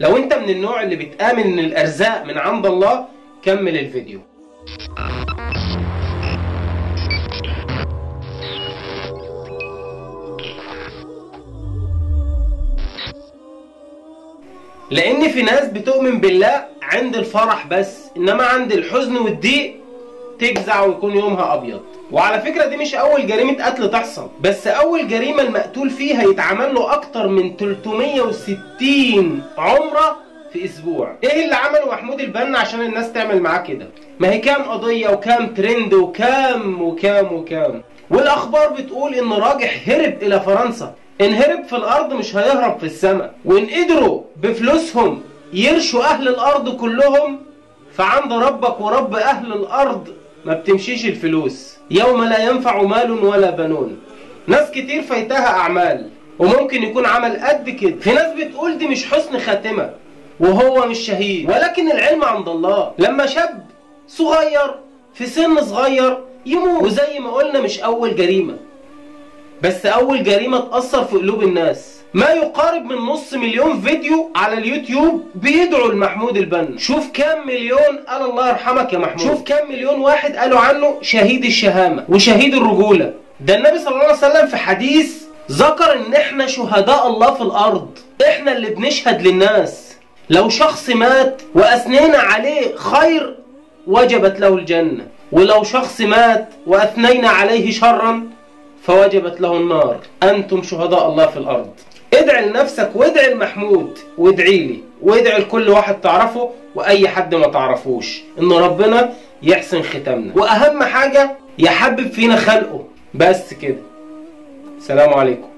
لو انت من النوع اللي بتآمن إن الأرزاق من عند الله كمل الفيديو. لأن في ناس بتؤمن بالله عند الفرح بس إنما عند الحزن والضيق تجزع ويكون يومها أبيض. وعلى فكرة دي مش أول جريمة قتل تحصل بس أول جريمة المقتول فيها يتعمل له أكتر من 360 عمرة في أسبوع. إيه اللي عمله محمود البنا عشان الناس تعمل معاه كده؟ ما هي كام قضية وكام ترند وكام وكام وكام. والأخبار بتقول إن راجح هرب إلى فرنسا. ان هرب في الأرض مش هيهرب في السماء. وإن قدروا بفلوسهم يرشوا أهل الأرض كلهم فعند ربك ورب أهل الأرض ما بتمشيش الفلوس. يوم لا ينفع مال ولا بنون. ناس كتير فايتها أعمال وممكن يكون عمل قد كده. في ناس بتقول دي مش حسن خاتمة وهو مش شهيد. ولكن العلم عند الله. لما شاب صغير في سن صغير يموت. وزي ما قلنا مش أول جريمة بس أول جريمة تأثر في قلوب الناس. ما يقارب من نص مليون فيديو على اليوتيوب بيدعوا لمحمود البنا. شوف كام مليون قال الله يرحمك يا محمود. شوف كام مليون واحد قالوا عنه شهيد الشهامة وشهيد الرجولة. ده النبي صلى الله عليه وسلم في حديث ذكر إن إحنا شهداء الله في الأرض. إحنا اللي بنشهد للناس. لو شخص مات وأثنينا عليه خير وجبت له الجنة. ولو شخص مات وأثنينا عليه شرا فوجبت له النار. أنتم شهداء الله في الأرض. ادعي لنفسك وادعي لمحمود وادعي لي. وادعي لكل واحد تعرفه وأي حد ما تعرفوش. إن ربنا يحسن ختامنا. وأهم حاجة يحبب فينا خلقه. بس كده. سلام عليكم.